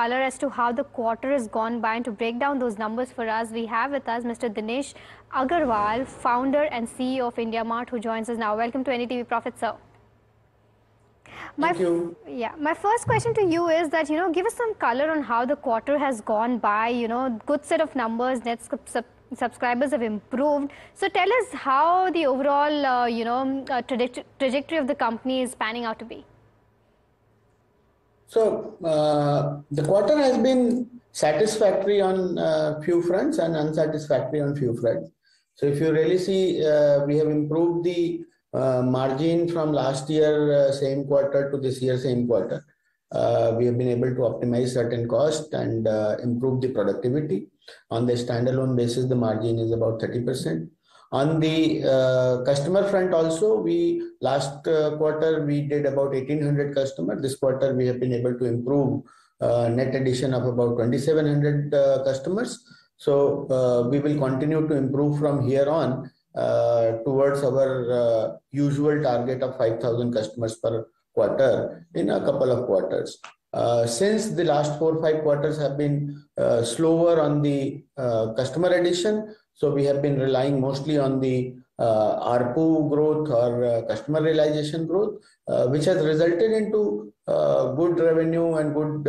color as to how the quarter has gone by and to break down those numbers for us, we have with us Mr. Dinesh Agarwal, founder and CEO of IndiaMART, who joins us now. Welcome to NDTV Profit, sir. My Thank you. Yeah, my first question to you is that, you know, give us some color on how the quarter has gone by, you know, good set of numbers, net sub subscribers have improved. So tell us how the overall, uh, you know, uh, trajectory of the company is panning out to be. So uh, the quarter has been satisfactory on uh, few fronts and unsatisfactory on few fronts. So if you really see, uh, we have improved the uh, margin from last year uh, same quarter to this year same quarter. Uh, we have been able to optimize certain costs and improve the productivity. On the standalone basis, the margin is about 30%. On the uh, customer front also, we last uh, quarter we did about 1800 customers. This quarter we have been able to improve uh, net addition of about 2700 uh, customers. So uh, we will continue to improve from here on uh, towards our usual target of 5,000 customers per quarter in a couple of quarters. Since the last four five quarters have been slower on the customer addition, so we have been relying mostly on the uh, ARPU growth or customer realization growth, which has resulted into good revenue and good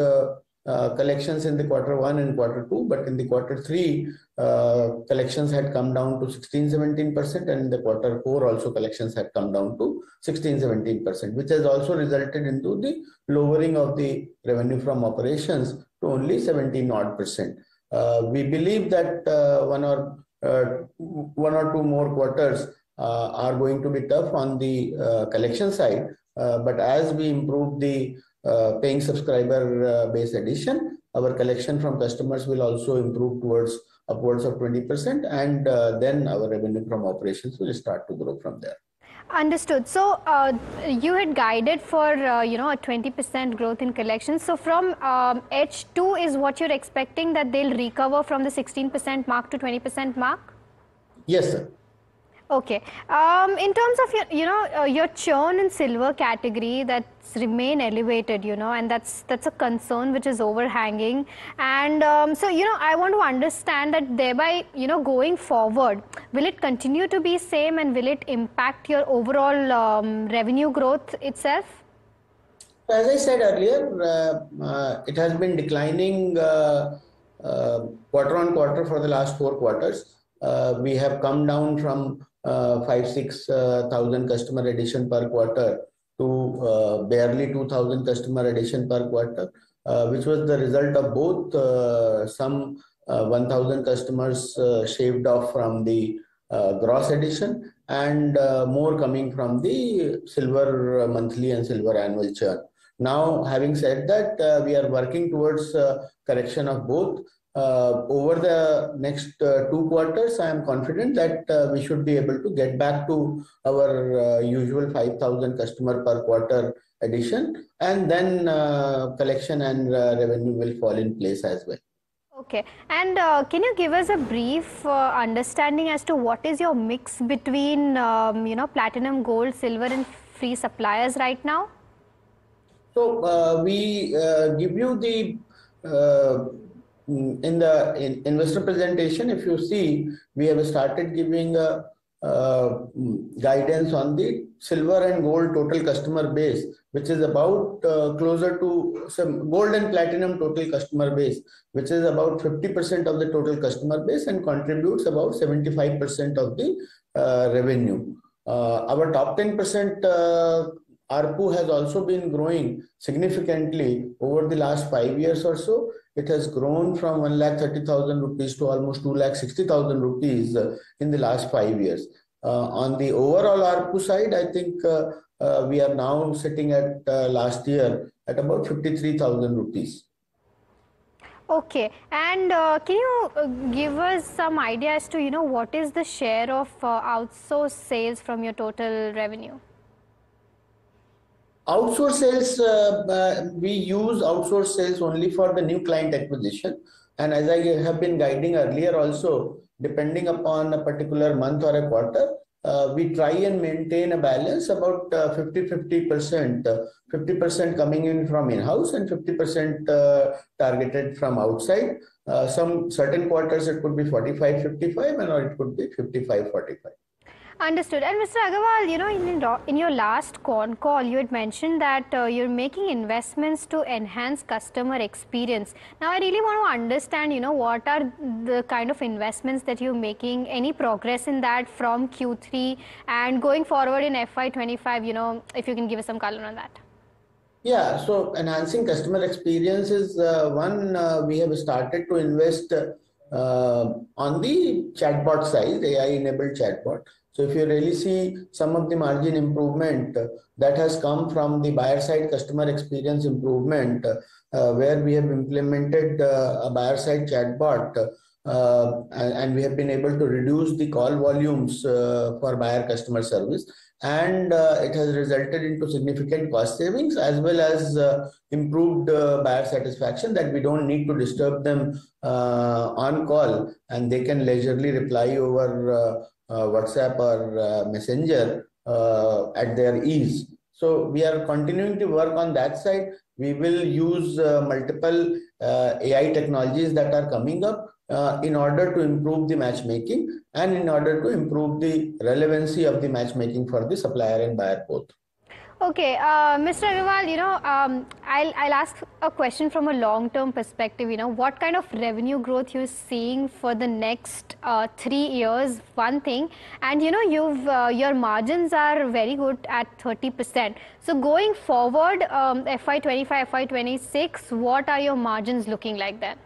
uh, collections in the quarter one and quarter two, but in the quarter three, uh, collections had come down to 16 17%, and in the quarter four, also collections had come down to 16 17%, which has also resulted into the lowering of the revenue from operations to only 17 odd percent. Uh, we believe that uh, one or uh, one or two more quarters are going to be tough on the collection side, but as we improve the uh, paying subscriber uh, base addition, our collection from customers will also improve towards upwards of 20% and uh, then our revenue from operations will start to grow from there. Understood. So uh, you had guided for uh, you know a 20% growth in collections. So from um, H2 is what you're expecting that they'll recover from the 16% mark to 20% mark? Yes, sir. Okay. Um, in terms of your, you know, uh, your churn in silver category that's remain elevated, you know, and that's that's a concern which is overhanging. And um, so, you know, I want to understand that thereby, you know, going forward, will it continue to be same and will it impact your overall um, revenue growth itself? As I said earlier, uh, uh, it has been declining uh, uh, quarter on quarter for the last four quarters. Uh, we have come down from uh, five six uh, customer addition per quarter to uh, barely 2000 customer addition per quarter which was the result of both some 1000 customers shaved off from the gross addition and more coming from the silver monthly and silver annual churn. Now having said that uh, we are working towards uh, correction of both over the next uh, two quarters, I am confident that uh, we should be able to get back to our uh, usual 5,000 customer per quarter addition, and then uh, collection and uh, revenue will fall in place as well. Okay, and can you give us a brief understanding as to what is your mix between, um, you know, platinum, gold, silver, and free suppliers right now? So we give you the in the in investor presentation, if you see, we have started giving a, uh, guidance on the silver and gold total customer base, which is about uh, closer to some gold and platinum total customer base, which is about 50% of the total customer base and contributes about 75% of the uh, revenue. Uh, our top 10% uh, ARPU has also been growing significantly over the last five years or so it has grown from 1 lakh 30,000 rupees to almost 2 lakh 60,000 rupees uh, in the last five years. Uh, on the overall ARPU side, I think uh, uh we are now sitting at uh, last year at about 53,000 rupees. Okay, and uh, can you give us some idea as to you know what is the share of outsourced sales from your total revenue? Outsource sales, uh, uh, we use outsource sales only for the new client acquisition. And as I have been guiding earlier also, depending upon a particular month or a quarter, uh, we try and maintain a balance about 50 50 percent, 50 percent coming in from in-house and 50 percent targeted from outside. some certain quarters it could be 45 55 and or it could be 55 45. Understood. And Mr. Agarwal, you know, in, in your last con call, you had mentioned that uh, you're making investments to enhance customer experience. Now, I really want to understand, you know, what are the kind of investments that you're making, any progress in that from Q3 and going forward in FY25, you know, if you can give us some color on that. Yeah, so enhancing customer experience is uh, one uh, we have started to invest uh, on the chatbot side, AI-enabled chatbot. So if you really see some of the margin improvement that has come from the buyer side customer experience improvement, uh, where we have implemented uh, a buyer side chatbot and, and, we have been able to reduce the call volumes uh, for buyer customer service and uh, it has resulted into significant cost savings as well as uh, improved buyer satisfaction that we don't need to disturb them on call and they can leisurely reply over uh, WhatsApp or uh, Messenger uh, at their ease. So we are continuing to work on that side. We will use multiple AI technologies that are coming up uh, in order to improve the matchmaking and in order to improve the relevancy of the matchmaking for the supplier and buyer both. Okay, uh, Mr. Agarwal, you know, um, I'll, I'll ask a question from a long-term perspective. You know, what kind of revenue growth you're seeing for the next uh, three years? One thing, and you know, you've uh, your margins are very good at 30%. So going forward, um, FY25, FY26, what are your margins looking like then?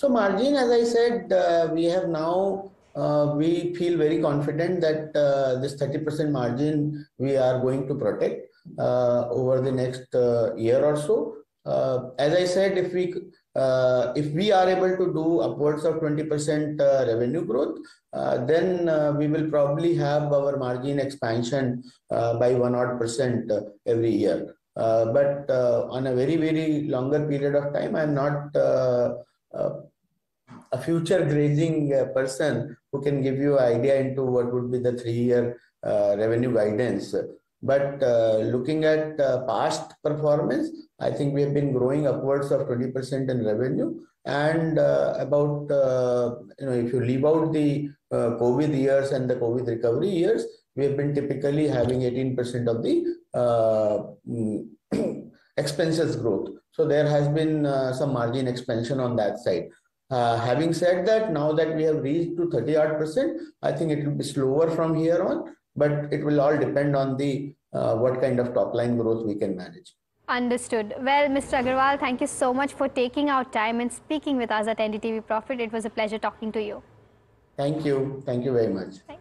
So margin, as I said, uh, we have now uh, we feel very confident that uh, this 30% margin we are going to protect uh, over the next uh, year or so. Uh, as I said, if we uh, if we are able to do upwards of 20% revenue growth, then we will probably have our margin expansion by one odd percent every year. but on a very very longer period of time, I'm not a future grazing uh, person who can give you idea into what would be the three-year uh, revenue guidance. But uh, looking at past performance, I think we have been growing upwards of 20% in revenue. And uh, about uh, you know if you leave out the uh, covid years and the covid recovery years we have been typically having 18% of the mm, expenses growth. So there has been some margin expansion on that side uh, having said that, now that we have reached to 30 odd percent, I think it will be slower from here on, but it will all depend on the uh, what kind of top line growth we can manage. Understood. Well, Mr. Agarwal, thank you so much for taking our time and speaking with us at NDTV Profit. It was a pleasure talking to you. Thank you. Thank you very much. Thank